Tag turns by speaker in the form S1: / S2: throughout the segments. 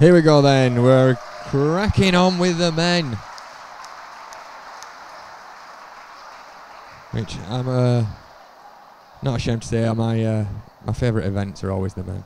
S1: Here we go then. We're cracking on with the men. Which I'm uh, not ashamed to say, are my uh, my favourite events are always the men.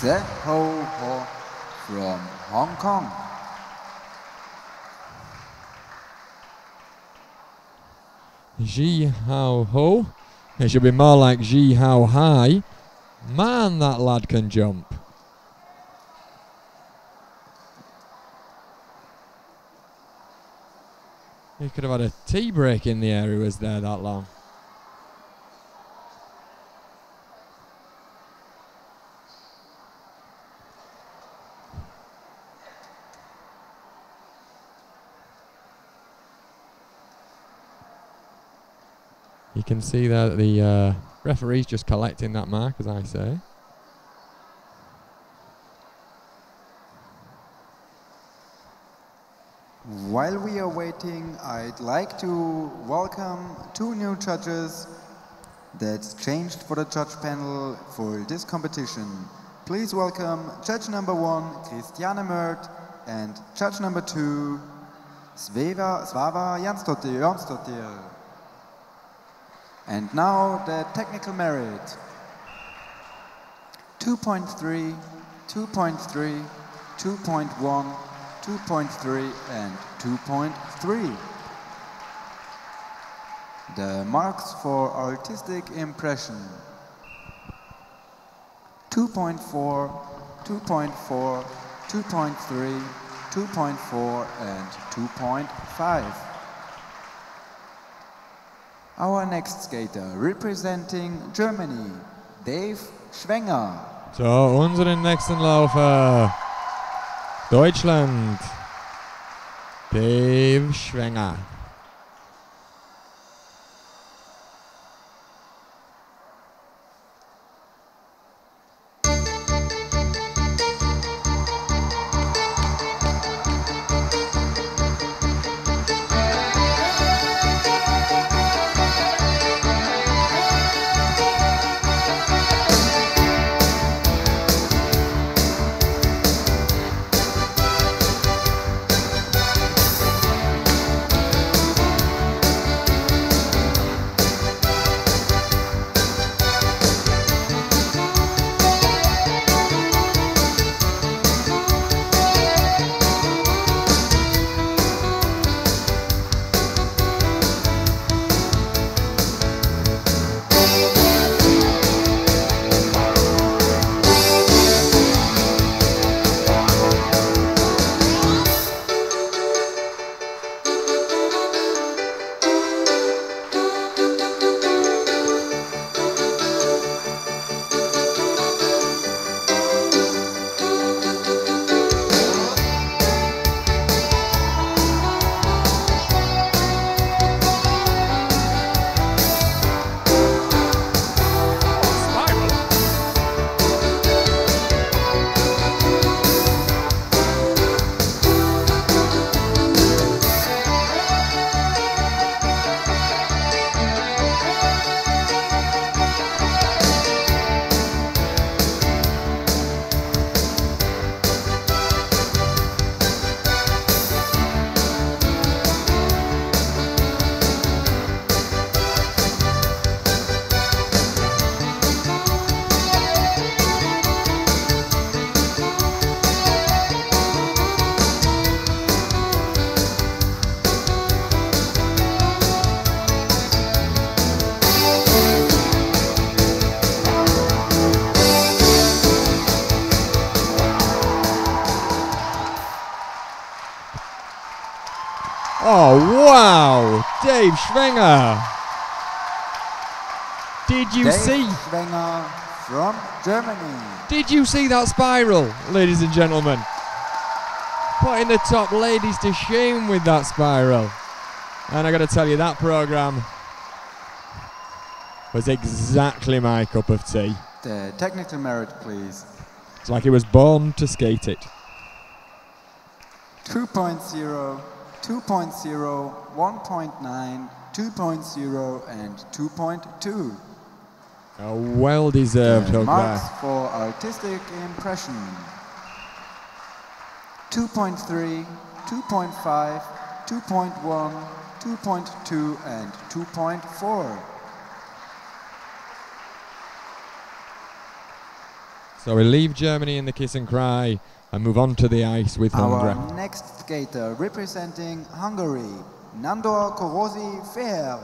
S2: Sze Hou Ho from Hong Kong.
S1: Ji How Ho. It should be more like Ji How High. Man, that lad can jump. He could have had a tea break in the air. He was there that long. You can see that the uh, referee's just collecting that mark, as I say.
S2: While we are waiting, I'd like to welcome two new judges that changed for the judge panel for this competition. Please welcome judge number one, Christiane Mert, and judge number two, Sveva, Svava Jansdottir. And now the technical merit. 2.3, 2.3, 2.1, 2.3 and 2.3. The marks for artistic impression. 2.4, 2.4, 2.3, 2.4 and 2.5. Our next skater representing Germany, Dave Schwenger.
S1: So, unseren nächsten Laufer. Deutschland. Dave Schwenger. Oh, wow. Dave Schwenger. Did you
S2: Dave
S1: see?
S2: Schwenger from Germany.
S1: Did you see that spiral, ladies and gentlemen? Putting the top ladies to shame with that spiral. And I got to tell you, that program was exactly my cup of tea.
S2: The technical merit, please.
S1: It's like he was born to skate it.
S2: 2.0, 2.0, 1.9, 2.0, and 2.2.
S1: A well deserved
S2: The marks for artistic impression. 2.3, 2.5, 2.1, 2.2, and 2.4.
S1: So we leave Germany in the kiss and cry and move on to the ice with Hungary.
S2: Our next skater representing Hungary, Nandor Korosi Feher.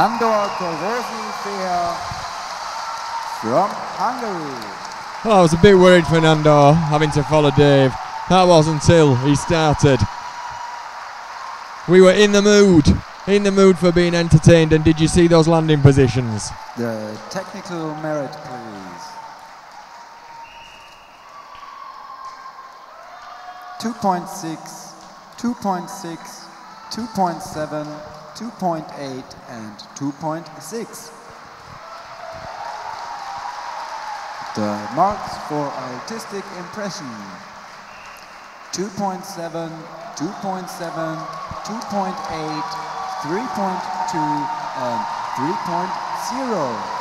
S2: Nandor Korosi Feher from Hungary.
S1: Oh, I was a bit worried for Nandor having to follow Dave. That was until he started. We were in the mood, in the mood for being entertained. And did you see those landing positions?
S2: The technical merit, please. 2.6, 2.6, 2.7, 2.8, and 2.6. The marks for artistic impression. 2.7, 2.7, 2.8, 3.2, and 3.0.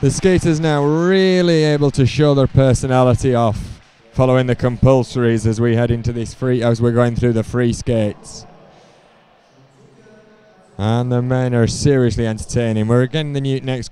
S1: The skaters now really able to show their personality off following the compulsories as we head into this free as we're going through the free skates. And the men are seriously entertaining. We're again in the new next